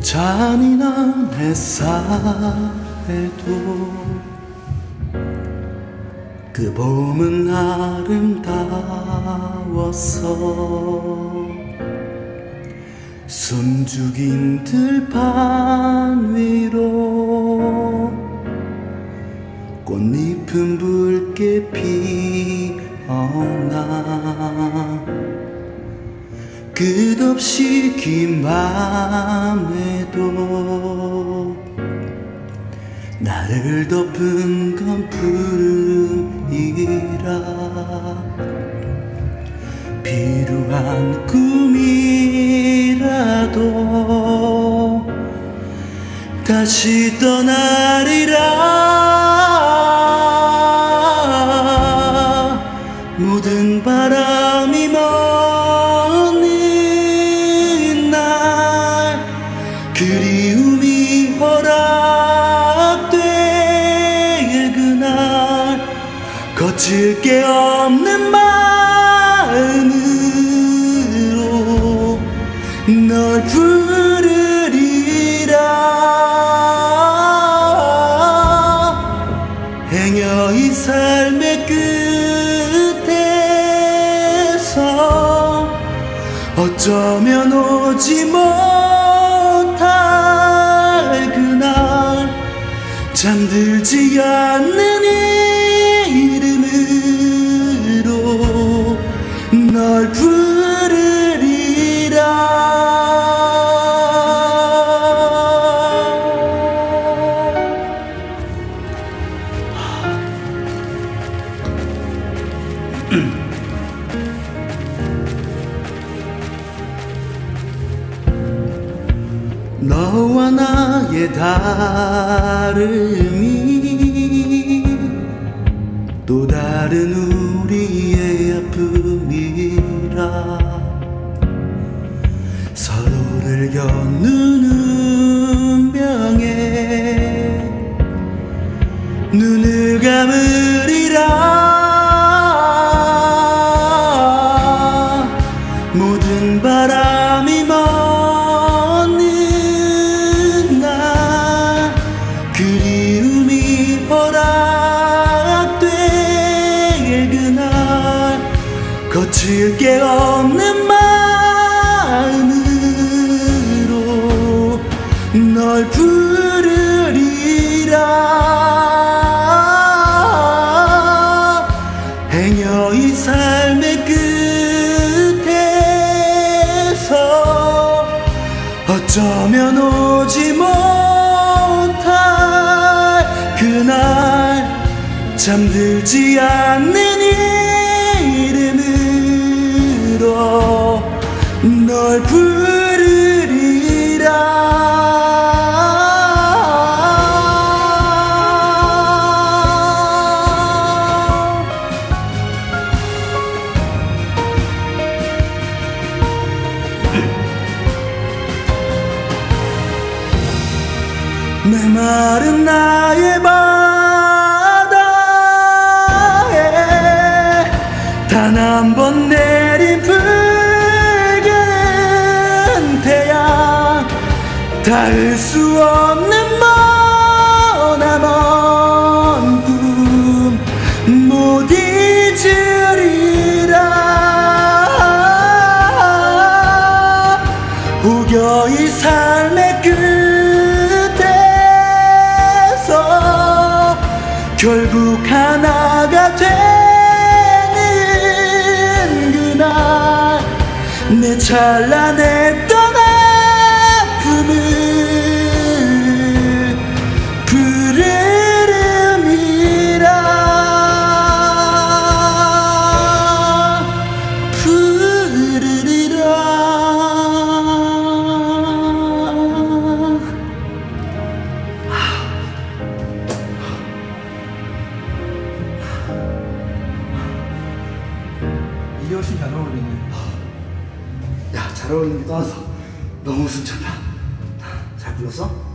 잔인한 햇살에도 그 봄은 아름다웠어 숨죽인 들판 위로 꽃잎은 붉게 피어나 끝없이 긴 밤에도 나를 덮은 건 푸름이라. 비루한 꿈이라도 다시 떠나리라 그리움이 허락될 그날 거칠 게 없는 마음으로 널 부르리라. 행여 이 삶의 끝에서 어쩌면 오지 못 할 그날 잠들지 않는 너와 나의 다름이 또 다른 우리의 아픔이라 서로를 엮는 거칠 게 없는 마음으로 널 부르리라. 행여 이 삶의 끝에서 어쩌면 오지 못할 그날 잠들지 않는 마른 나의 바다에 단 한 번 내린 붉은 태양 닿을 수 없는 머 결국 하나가 되는 그날 내 찬란했던 이게 훨씬 잘 어울리네. 야, 잘 어울리는 게 떠나서 너무 숨찬다. 잘 불렀어?